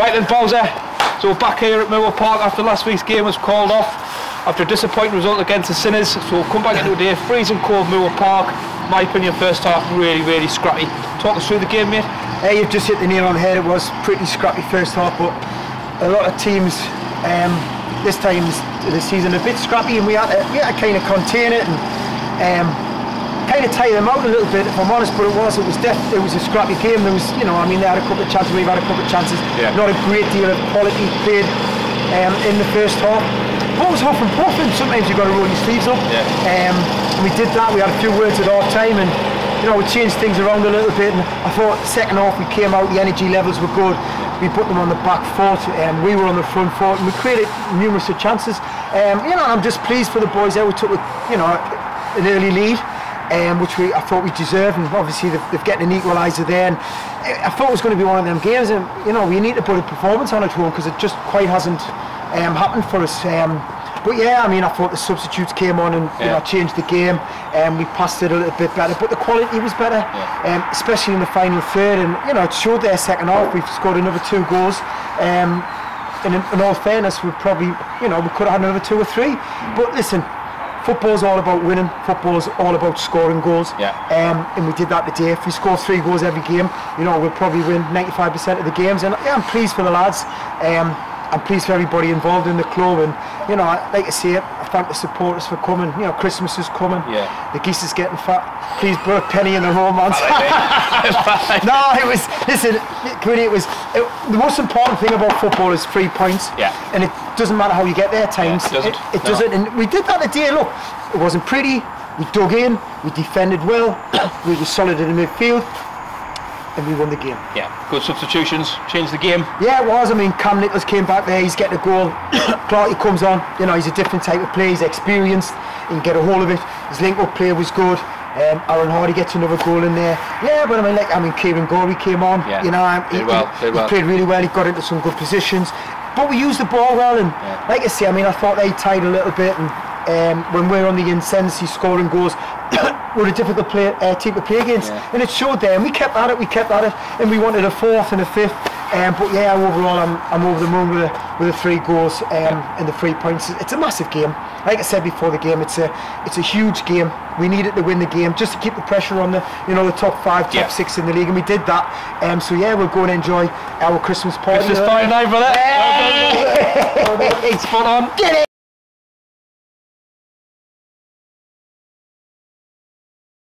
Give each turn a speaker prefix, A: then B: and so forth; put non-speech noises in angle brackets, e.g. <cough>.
A: Right then, Bowsa. So we're back here at Moor Park after last week's game was called off after a disappointing result against the Sinners. So we'll come back into a day freezing cold Moor Park. My opinion, first half really, really scrappy. Talk us through the game, mate.
B: Hey, you've just hit the nail on the head. It was pretty scrappy first half, but a lot of teams um, this time the season a bit scrappy, and we had to, we had to kind of contain it and um, kind of tire them out a little bit, if I'm honest. But it was, it was def- it was a scrappy game. There was, you know, I mean, they had a couple of chances. We've had a couple of chances.
A: Yeah.
B: Not a great deal of quality played um, in the first half. What was half and puff, sometimes you've got to roll your sleeves up.
A: Yeah.
B: Um, and we did that. We had a few words at our time, and you know, we changed things around a little bit. And I thought second half we came out, the energy levels were good. We put them on the back foot, and we were on the front foot, and we created numerous of chances. Um, you know, I'm just pleased for the boys there. We took, a, you know, an early lead. Um, which we I thought we deserved, and obviously they've, they've getting an equaliser there. And I thought it was going to be one of them games, and you know we need to put a performance on at home because it just quite hasn't um, happened for us. Um, but yeah, I mean, I thought the substitutes came on and you know changed the game, and we passed it a little bit better. But the quality was better, um, especially in the final third. And you know, it showed their second half. We've scored another two goals. Um, and in, in all fairness, we probably, you know, we could have had another two or three. But listen, football's all about winning. Football's all about scoring goals.
A: Yeah.
B: Um, and we did that today. If we score three goals every game, you know, we'll probably win 95% of the games. And yeah, I'm pleased for the lads. Um, I'm pleased for everybody involved in the club. And, you know, like to see it. I thank the supporters for coming. You know, Christmas is coming.
A: Yeah.
B: The geese is getting fat. Please put a penny in the romance. <laughs> no, it was, listen, really, it was, it, the most important thing about football is three points.
A: Yeah.
B: And it doesn't matter how you get there times.
A: it doesn't.
B: It, it
A: No.
B: doesn't. And we did that today. Look, it wasn't pretty. We dug in. We defended well. <coughs> we were solid in the midfield. And we won the game.
A: Yeah, good substitutions, changed the game.
B: Yeah, it was. I mean, Cam Nichols came back there. He's getting a goal. <coughs> Clarky comes on. You know, he's a different type of player. He's experienced. He can get a hold of it. His link-up play was good. Um, Aaron Hardy gets another goal in there. Yeah, but I mean, like, I mean, Kieran Gorey came on.
A: Yeah,
B: You know, um,
A: did
B: he,
A: well,
B: he,
A: did
B: he
A: well.
B: played really well. He got into some good positions. But we used the ball well, and
A: Yeah.
B: like I say, I mean, I thought they tied a little bit. And um, when we're on the ascendancy, scoring goals, <coughs> we're a difficult play, uh, team to play against,
A: Yeah.
B: and it showed there. And we kept at it, we kept at it, and we wanted a fourth and a fifth. Um, but yeah, overall, I'm, I'm over the moon with the, with the three goals um, and the three points. It's a massive game. Like I said before the game, it's a it's a huge game. We needed to win the game just to keep the pressure on the you know the top five, top
A: Yeah.
B: six in the league, and we did that. Um, so yeah, we'll go and enjoy our Christmas party.
A: Christmas party night, brother.
B: Hey! <laughs>
A: Spot on.
B: Get it.